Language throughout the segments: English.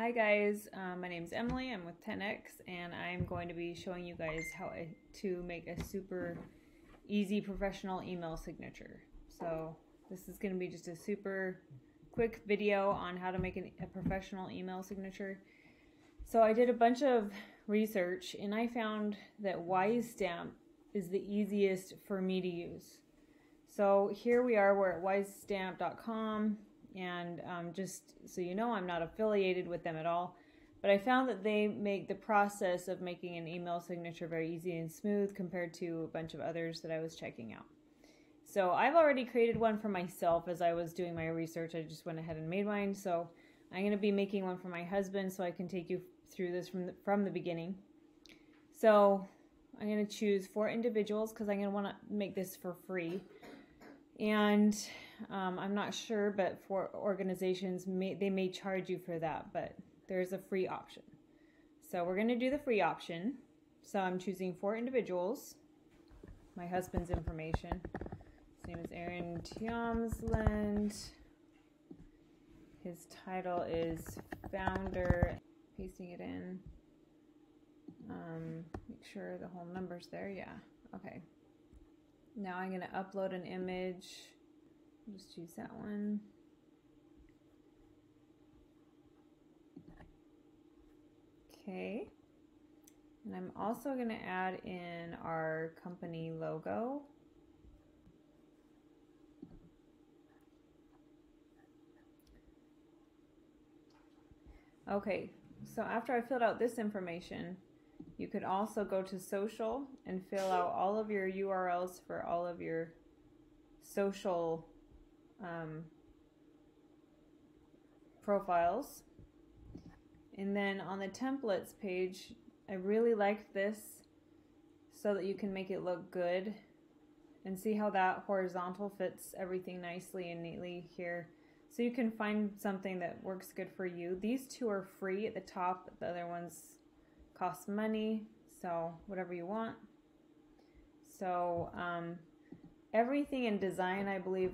Hi guys, um, my name is Emily. I'm with 10x and I'm going to be showing you guys how I, to make a super easy professional email signature. So this is going to be just a super quick video on how to make an, a professional email signature. So I did a bunch of research and I found that WiseStamp is the easiest for me to use. So here we are, we're at wisestamp.com and um, just so you know, I'm not affiliated with them at all. But I found that they make the process of making an email signature very easy and smooth compared to a bunch of others that I was checking out. So I've already created one for myself as I was doing my research. I just went ahead and made mine. So I'm going to be making one for my husband so I can take you through this from the, from the beginning. So I'm going to choose for individuals because I'm going to want to make this for free. And um, I'm not sure, but for organizations, may, they may charge you for that, but there's a free option. So we're going to do the free option. So I'm choosing for individuals. My husband's information. His name is Aaron Tiomsland. His title is founder. Pasting it in. Um, make sure the whole number's there. Yeah. Okay. Now I'm going to upload an image. I'll just use that one. Okay. And I'm also going to add in our company logo. Okay, so after I filled out this information, you could also go to social and fill out all of your URLs for all of your social um, profiles. And then on the templates page, I really like this so that you can make it look good and see how that horizontal fits everything nicely and neatly here. So you can find something that works good for you. These two are free at the top. The other ones cost money. So whatever you want. So um, everything in design, I believe,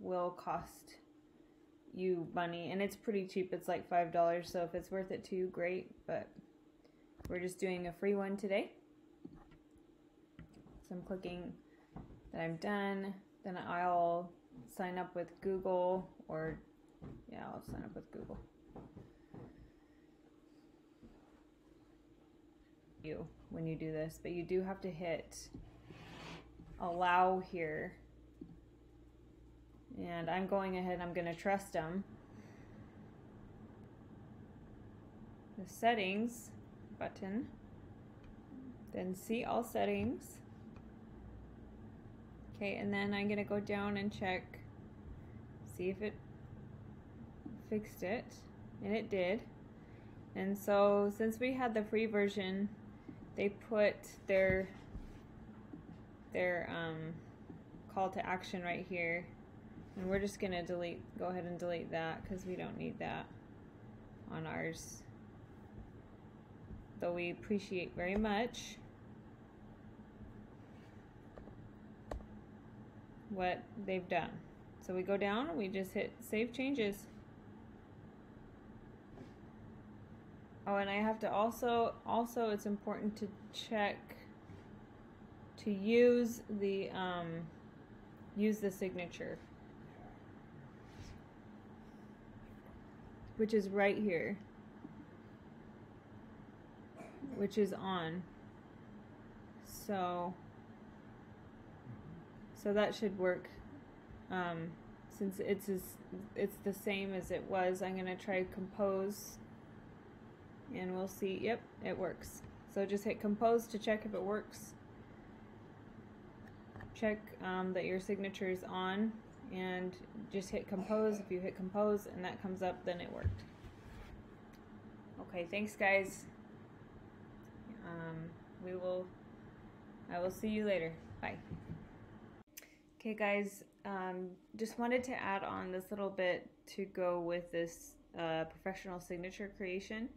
will cost you money and it's pretty cheap. It's like five dollars so if it's worth it to you great but we're just doing a free one today. So I'm clicking that I'm done. Then I'll sign up with Google or yeah I'll sign up with Google. You when you do this but you do have to hit allow here and I'm going ahead I'm going to trust them. The settings button. Then see all settings. Okay, and then I'm going to go down and check, see if it fixed it. And it did. And so since we had the free version, they put their their um, call to action right here and we're just going to delete, go ahead and delete that because we don't need that on ours. Though we appreciate very much what they've done. So we go down, we just hit save changes. Oh, and I have to also, also it's important to check to use the, um, use the signature. Which is right here, which is on. So, so that should work. Um, since it's as, it's the same as it was, I'm gonna try compose, and we'll see. Yep, it works. So just hit compose to check if it works. Check um, that your signature is on and just hit compose. If you hit compose and that comes up, then it worked. Okay, thanks guys. Um, we will, I will see you later. Bye. Okay guys, um, just wanted to add on this little bit to go with this uh, professional signature creation.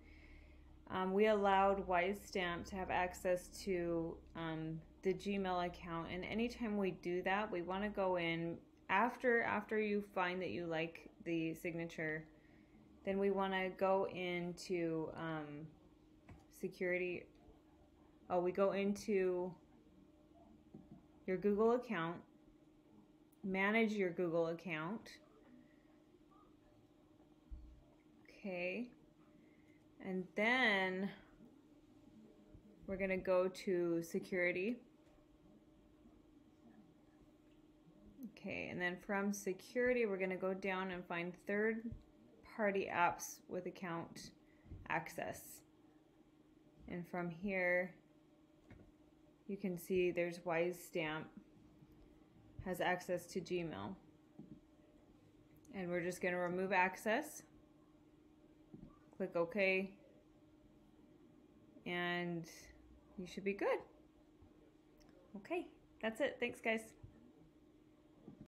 Um, we allowed WiseStamp to have access to um, the Gmail account and anytime we do that we want to go in after after you find that you like the signature Then we want to go into um, security. Oh, we go into your Google account, manage your Google account. Okay. And then we're going to go to security. Okay, and then from security, we're going to go down and find third party apps with account access. And from here, you can see there's WiseStamp has access to Gmail. And we're just going to remove access. Click OK. And you should be good. Okay, that's it. Thanks, guys.